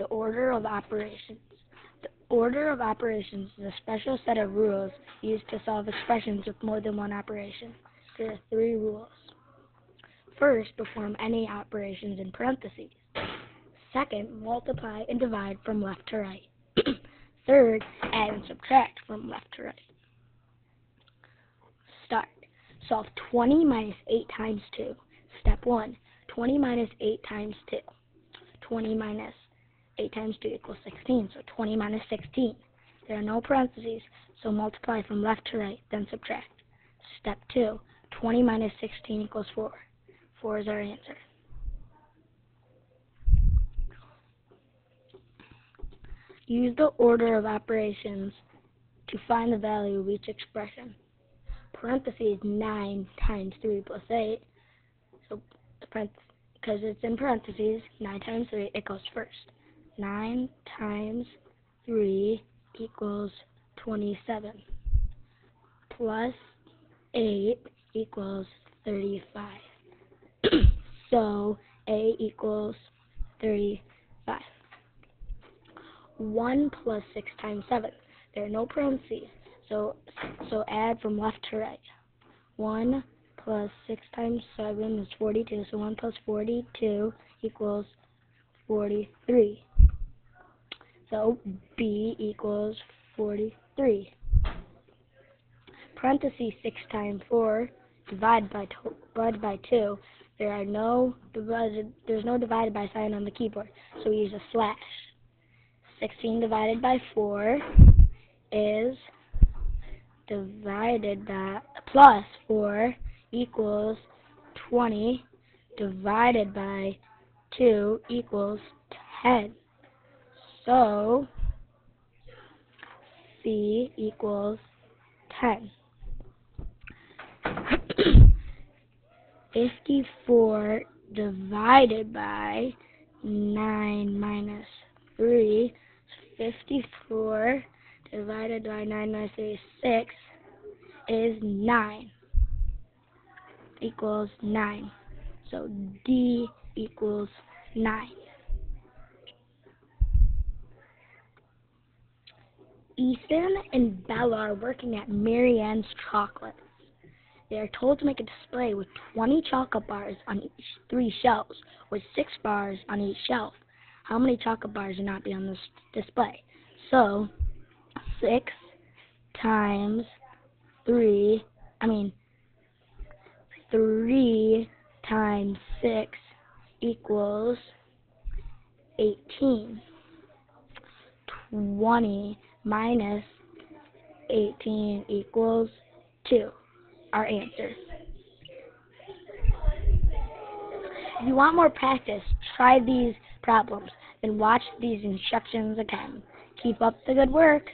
The order of operations. The order of operations is a special set of rules used to solve expressions with more than one operation. There are three rules. First, perform any operations in parentheses. Second, multiply and divide from left to right. Third, add and subtract from left to right. Start. Solve 20 minus 8 times 2. Step 1. 20 minus 8 times 2. 20 minus 8 times 2 equals 16, so 20 minus 16. There are no parentheses, so multiply from left to right, then subtract. Step 2. 20 minus 16 equals 4. 4 is our answer. Use the order of operations to find the value of each expression. Parentheses 9 times 3 plus 8, so because it's in parentheses, 9 times 3, it goes first. 9 times 3 equals 27, plus 8 equals 35. so A equals 35. 1 plus 6 times 7. There are no parentheses, so, so add from left to right. 1 plus 6 times 7 is 42, so 1 plus 42 equals 43. So B equals 43. Parentheses 6 times 4 divided by, divided by 2. There are no there's no divided by sign on the keyboard, so we use a slash. 16 divided by 4 is divided by plus 4 equals 20 divided by 2 equals 10. So, C equals 10. 54 divided by 9 minus 3 54 divided by 9 minus 3 is 6 is 9 equals 9. So D equals 9. Ethan and Bella are working at Marianne's Chocolates. They are told to make a display with 20 chocolate bars on each three shelves, with 6 bars on each shelf. How many chocolate bars are not be on this display? So, 6 times 3, I mean, 3 times 6 equals 18. 20 minus 18 equals 2. Our answer. If you want more practice, try these problems, then watch these instructions again. Keep up the good work.